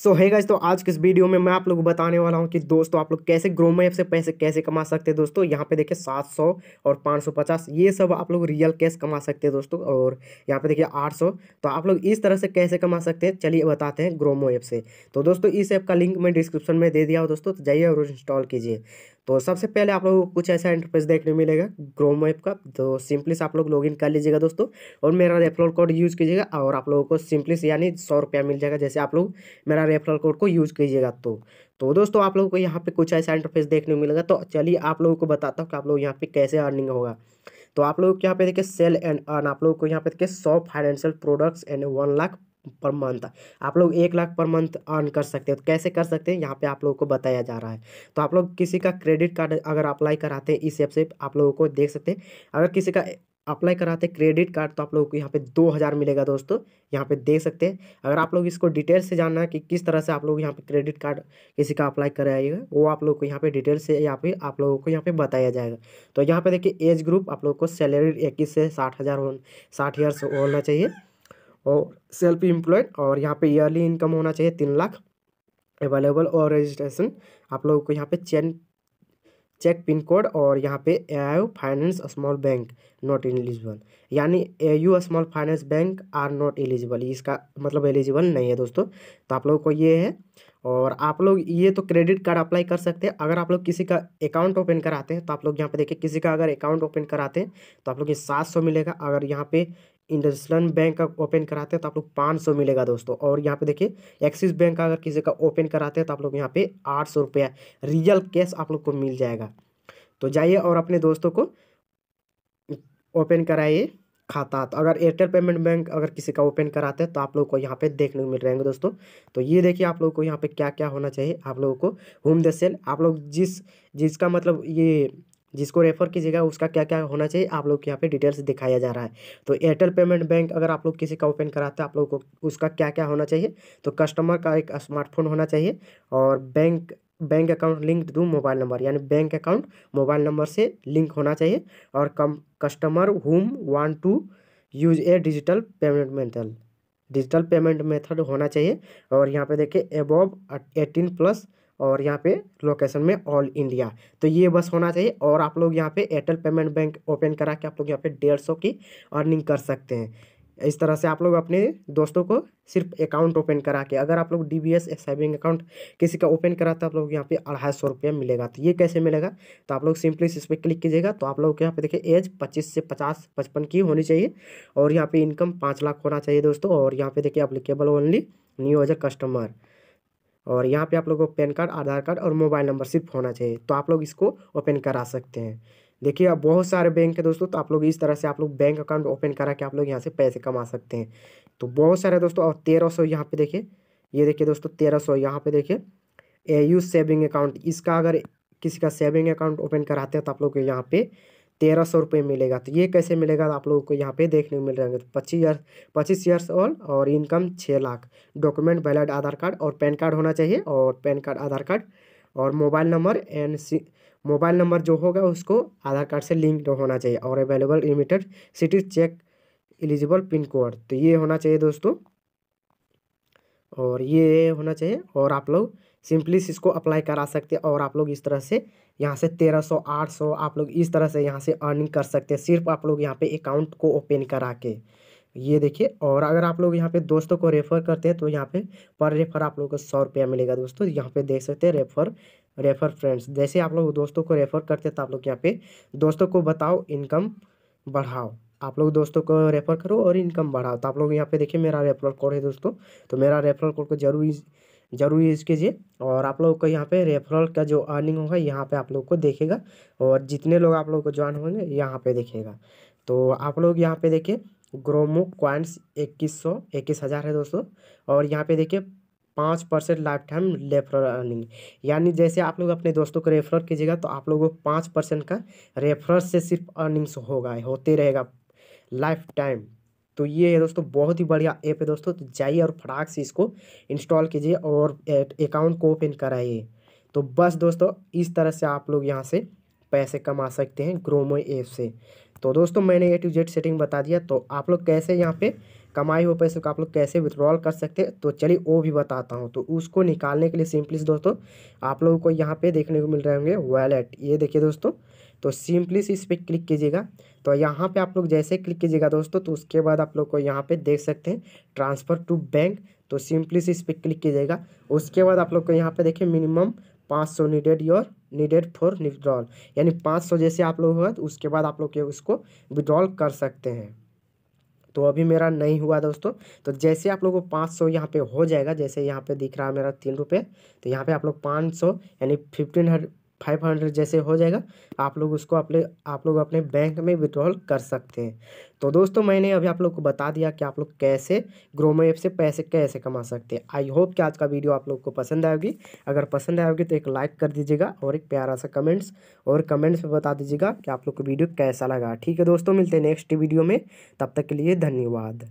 सो है गाइज़ तो आज के इस वीडियो में मैं आप लोग को बताने वाला हूँ कि दोस्तों, आप लोग कैसे ग्रोमो ऐप से पैसे कैसे कमा सकते हैं दोस्तों? यहाँ पे देखिए 700 और 550 ये सब आप लोग रियल कैश कमा सकते हैं दोस्तों, और यहाँ पे देखिए 800 तो आप लोग इस तरह से कैसे कमा सकते हैं? चलिए बताते हैं ग्रोमो ऐप से। तो दोस्तों, इस ऐप का लिंक मैं डिस्क्रिप्शन में दे दिया हूँ दोस्तों तो जाइए और इंस्टॉल कीजिए। तो सबसे पहले आप लोगों को कुछ ऐसा इंटरफेस देखने मिलेगा ग्रोमो ऐप का। तो सिंपली से आप लोग लॉगिन कर लीजिएगा दोस्तों और मेरा रेफरल कोड यूज़ कीजिएगा और आप लोगों को सिंपली यानी सौ रुपया मिल जाएगा जैसे आप लोग मेरा रेफरल कोड को यूज़ कीजिएगा तो। तो दोस्तों आप लोगों को यहाँ पे कुछ ऐसा इंटरफेस देखने को मिलेगा। तो चलिए आप लोगों को बताता हूँ कि आप लोग यहाँ पे कैसे अर्निंग होगा। तो आप लोग यहाँ पे देखिए सेल एंड अर्न आप लोगों को यहाँ पे देखिए सौ financial products and one lakh per month आप लोग एक लाख पर मंथ अर्न कर सकते हैं। तो कैसे कर सकते हैं? यहाँ पे आप लोगों को बताया जा रहा है। तो आप लोग किसी का क्रेडिट कार्ड अगर अप्लाई कराते हैं, इस ऐप से आप लोगों को देख सकते हैं। अगर किसी का अप्लाई कराते हैं क्रेडिट कार्ड तो आप लोगों को यहाँ पे दो हज़ार मिलेगा दोस्तों। यहाँ पे देख सकते हैं। अगर आप लोग इसको डिटेल से जानना है कि किस तरह से आप लोग यहाँ पे क्रेडिट कार्ड किसी का अप्लाई कराइएगा वो आप लोग को यहाँ पे डिटेल से यहाँ पे आप लोगों को यहाँ पे बताया जाएगा। तो यहाँ पे देखिए एज ग्रुप आप लोग को सैलरी इक्कीस से साठ हज़ार साठ ईयर्स होना चाहिए। और सेल्फ एम्प्लॉयड और यहाँ पे ईयरली इनकम होना चाहिए तीन लाख अवेलेबल और रजिस्ट्रेशन आप लोगों को यहाँ पे चेन चेक पिन कोड और यहाँ पे A I finance small bank not eligible यानी A U small finance bank are not eligible इसका मतलब एलिजिबल नहीं है दोस्तों। तो आप लोगों को ये है और आप लोग ये तो क्रेडिट कार्ड अप्लाई कर सकते हैं। अगर आप लोग किसी का अकाउंट ओपन कराते हैं तो आप लोग यहाँ पे देखिए, किसी का अगर अकाउंट ओपन कराते हैं तो आप लोग ये सात सौ मिलेगा। अगर यहाँ पे इंडसलैंड बैंक का ओपन कराते हैं तो आप लोग पाँच सौ मिलेगा दोस्तों। और यहाँ पे देखिए, एक्सिस बैंक का अगर किसी का ओपन कराते हैं तो आप लोग यहाँ पे आठ सौ रुपया रियल कैश आप लोग को मिल जाएगा। तो जाइए और अपने दोस्तों को ओपन कराइए खाता। तो अगर एयरटेल पेमेंट बैंक अगर किसी का ओपन कराते हैं तो आप लोग को यहाँ पे देखने को मिल रहेंगे दोस्तों। तो ये देखिए आप लोग को यहाँ पे क्या क्या होना चाहिए। आप लोगों को होम द सेल, आप लोग जिस, जिसका मतलब ये जिसको रेफर कीजिएगा, उसका क्या क्या होना चाहिए, आप लोग के यहाँ पे डिटेल्स दिखाया जा रहा है। तो एयरटेल पेमेंट बैंक अगर आप लोग किसी का ओपन कराते हैं, आप लोग को उसका क्या क्या होना चाहिए तो कस्टमर का एक स्मार्टफ़ोन होना चाहिए और bank bank account link to mobile number यानी बैंक अकाउंट मोबाइल नंबर से लिंक होना चाहिए और come customer whom want to use a digital payment method digital payment method होना चाहिए। और यहाँ पे देखिए एबोव एटीन प्लस और यहाँ पे लोकेशन में ऑल इंडिया तो ये बस होना चाहिए और आप लोग यहाँ पे एयरटेल पेमेंट बैंक ओपन करा के आप लोग यहाँ पे डेढ़ सौ की अर्निंग कर सकते हैं। इस तरह से आप लोग अपने दोस्तों को सिर्फ़ अकाउंट ओपन करा के, अगर आप लोग D B S saving account किसी का ओपन कराते आप लोग यहाँ पे अढ़ाई सौ रुपया मिलेगा। तो ये कैसे मिलेगा? तो आप लोग सिंपली इस पर क्लिक कीजिएगा। तो आप लोग के यहाँ पे देखिए एज पच्चीस से पचास, पचपन की होनी चाहिए और यहाँ पे इनकम पाँच लाख होना चाहिए दोस्तों और यहाँ पे देखिए applicable only new as a customer और यहाँ पे आप लोगों को पैन कार्ड, आधार कार्ड और मोबाइल नंबर सिर्फ़ होना चाहिए। तो आप लोग इसको ओपन करा सकते हैं। देखिए, अब बहुत सारे बैंक है दोस्तों तो आप लोग इस तरह से आप लोग बैंक अकाउंट ओपन करा के आप लोग यहाँ से पैसे कमा सकते हैं। तो बहुत सारे दोस्तों, और तेरह सौ यहाँ पे देखिए, ये देखिए दोस्तों, तेरह सौ यहाँ पे देखिए, ए यू सेविंग अकाउंट, इसका अगर किसी का सेविंग अकाउंट ओपन कराते हैं तो आप लोग यहाँ पे तेरह सौ रुपये मिलेगा। तो ये कैसे मिलेगा? आप लोगों को यहाँ पे देखने को मिल रहे तो पच्चीस ईयर, पच्चीस ईयर्स ओल्ड और इनकम छः lakh. Document valid Aadhaar card और पैन कार्ड होना चाहिए और पैन कार्ड, आधार कार्ड और mobile number and mobile number जो होगा उसको आधार कार्ड से लिंक होना चाहिए और available, limited, city check, eligible pin code. तो ये होना चाहिए दोस्तों। और ये होना चाहिए। और आप लोग सिंपली इसको अप्लाई करा सकते हैं और आप लोग इस तरह से यहाँ से तेरह सौ, आठ सौ आप लोग इस तरह से यहाँ से अर्निंग कर सकते हैं। सिर्फ़ आप लोग यहाँ पे अकाउंट को ओपन करा के। ये देखिए, और अगर आप लोग यहाँ पे दोस्तों को रेफ़र करते हैं तो यहाँ पे पर रेफ़र आप लोग को सौ रुपया मिलेगा दोस्तों। यहाँ पे देख सकते हैं रेफ़र रेफ़र फ्रेंड्स जैसे आप लोग दोस्तों को रेफ़र करते हैं तो आप लोग यहाँ पे दोस्तों को बताओ इनकम बढ़ाओ। आप लोग दोस्तों को रेफ़र करो और इनकम बढ़ाओ। तो आप लोग यहाँ पे देखिए मेरा रेफरल कोड है दोस्तों। तो मेरा रेफरल कोड को ज़रूर ज़रूर यूज़ कीजिए और आप लोगों को यहाँ पे रेफरल का जो अर्निंग होगा, यहाँ पे आप लोग को देखेगा और जितने लोग आप लोग को ज्वाइन होंगे, यहाँ पे देखेगा। तो आप लोग यहाँ पे देखिए ग्रोमो क्वाइंस इक्कीस सौ, इक्कीस हज़ार है दोस्तों और यहाँ पे देखिए पाँच percent life time referral earning यानी जैसे आप लोग अपने दोस्तों को रेफर कीजिएगा तो आप लोगों को पाँच परसेंट का रेफरल से सिर्फ़ अर्निंग्स होगा, होते रहेगा। लाइफ टाइम तो ये है दोस्तों, बहुत ही बढ़िया ऐप है दोस्तों तो जाइए और फटाक से इसको इंस्टॉल कीजिए और अकाउंट को ओपन कराइए। तो बस दोस्तों, इस तरह से आप लोग यहाँ से पैसे कमा सकते हैं ग्रोमो ऐप से। तो दोस्तों, मैंने ए टू जेड सेटिंग बता दिया तो आप लोग कैसे यहाँ पे कमाए हुए पैसे को आप लोग कैसे विड्रॉल कर सकते हैं? तो चलिए वो भी बताता हूँ। तो उसको निकालने के लिए सिंपली दोस्तों, आप लोगों को यहाँ पे देखने को मिल रहे होंगे वैलेट ये देखिए दोस्तों तो सिंपली इस पर क्लिक कीजिएगा। तो यहाँ पे आप लोग जैसे क्लिक कीजिएगा दोस्तों तो उसके बाद आप लोग को यहाँ पे देख सकते हैं ट्रांसफ़र टू बैंक तो सिंपली से इस पर क्लिक कीजिएगा। उसके बाद आप लोग को यहाँ पे देखिए मिनिमम पाँच सौ needed your needed for withdrawal यानी पाँच सौ जैसे आप लोग हुआ तो उसके बाद आप लोग उसको विड्रॉल कर सकते हैं। तो अभी मेरा नहीं हुआ दोस्तों। तो जैसे आप लोगों को पाँच सौ यहाँ पर हो जाएगा, जैसे यहाँ पे दिख रहा है मेरा तीन रुपये तो यहाँ पे आप लोग पाँच सौ, यानी फिफ्टीन हंड्रेड फाइव हंड्रेड जैसे हो जाएगा, आप लोग उसको अपने, आप लोग अपने बैंक में विड्रॉल कर सकते हैं। तो दोस्तों, मैंने अभी आप लोग को बता दिया कि आप लोग कैसे ग्रोमो ऐप से पैसे कैसे कमा सकते हैं। आई होप कि आज का वीडियो आप लोग को पसंद आएगी अगर पसंद आएगी तो एक लाइक कर दीजिएगा और एक प्यारा सा कमेंट्स और कमेंट्स में बता दीजिएगा कि आप लोग को वीडियो कैसा लगा। ठीक है दोस्तों, मिलते हैं नेक्स्ट वीडियो में। तब तक के लिए धन्यवाद।